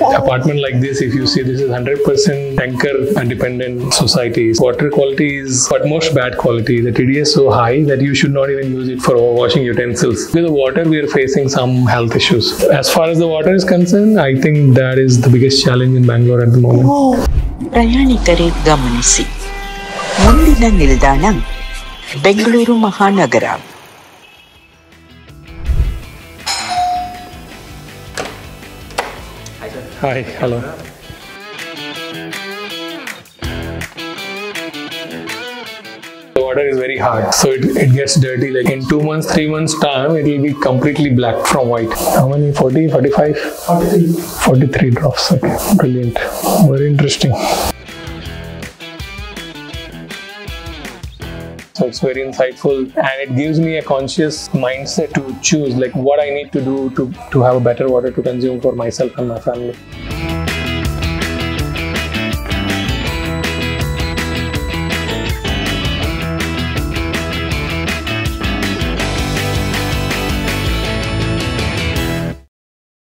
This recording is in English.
apartment like this, if you see this is 100% tanker dependent society. Water quality is utmost bad quality. The TDS is so high that you should not even use it for washing utensils. With the water, we are facing some health issues. As far as the water is concerned, I think that is the biggest challenge in Bangalore at the moment. ಪ್ರಯಾಣಿಕರೇ ಗಮನಿಸಿ ಮುಂದಿನ ನಿಲ್ದಾಣ ಬೆಂಗಳೂರು ಮಹಾನಗರ Hi, hello. The water is very hard, so it, it gets dirty. Like in two months, three months time, it will be completely black from white. How many? 40, 45? 43. 43 drops. Okay, brilliant. Very interesting. So it's very insightful and it gives me a conscious mindset to choose like what I need to do to, to have a better water to consume for myself and my family.